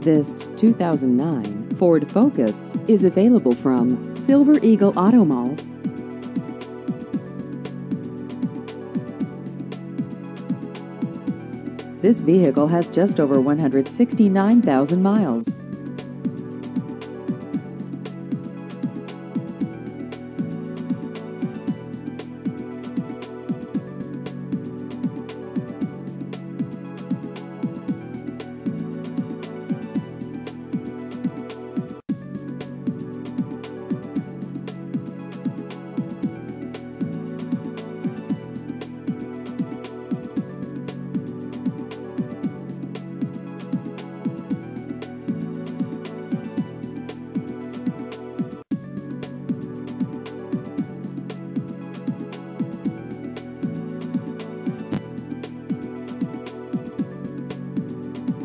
This 2009 Ford Focus is available from Silver Eagle Auto Mall. This vehicle has just over 169,000 miles.